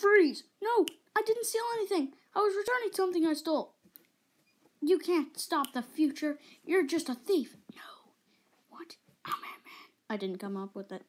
Freeze! No, I didn't steal anything. I was returning something I stole. You can't stop the future. You're just a thief. No. What? Oh, man, man. I didn't come up with it.